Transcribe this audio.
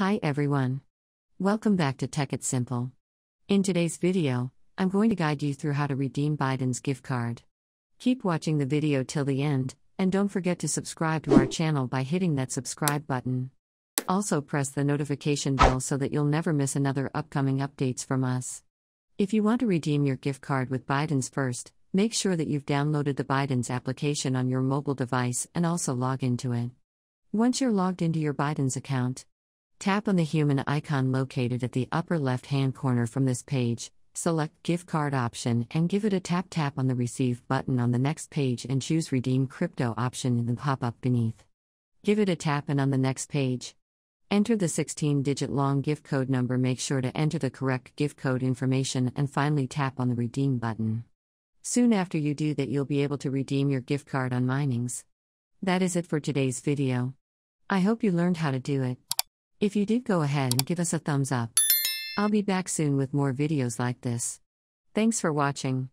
Hi everyone. Welcome back to Tech It Simple. In today's video, I'm going to guide you through how to redeem Binance gift card. Keep watching the video till the end, and don't forget to subscribe to our channel by hitting that subscribe button. Also, press the notification bell so that you'll never miss another upcoming updates from us. If you want to redeem your gift card with Binance first, make sure that you've downloaded the Binance application on your mobile device and also log into it. Once you're logged into your Binance account, tap on the human icon located at the upper left hand corner from this page, select Gift Card option and give it a tap tap on the Receive button on the next page and choose Redeem Crypto option in the pop up beneath. Give it a tap and on the next page, enter the 16 digit long gift code number. Make sure to enter the correct gift code information and finally tap on the Redeem button. Soon after you do that, you'll be able to redeem your gift card on Binance. That is it for today's video. I hope you learned how to do it. If you did, go ahead and give us a thumbs up. I'll be back soon with more videos like this. Thanks for watching.